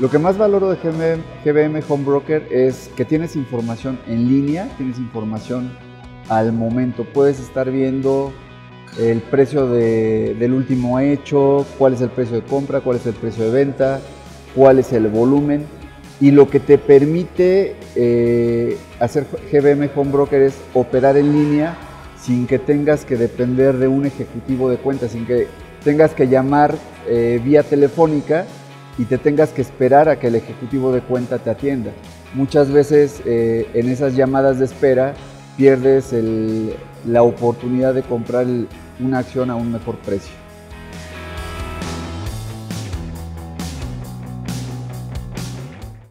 Lo que más valoro de GBM, Home Broker es que tienes información en línea, tienes información al momento. Puedes estar viendo el precio de- del último hecho, cuál es el precio de compra, cuál es el precio de venta, cuál es el volumen. Y lo que te permite eh, hacer GBM Home Broker es operar en línea sin que tengas que depender de un ejecutivo de cuenta, sin que tengas que llamar eh, vía telefónica y te tengas que esperar a que el ejecutivo de cuenta te atienda. Muchas veces eh, en esas llamadas de espera pierdes la oportunidad de comprar una acción a un mejor precio.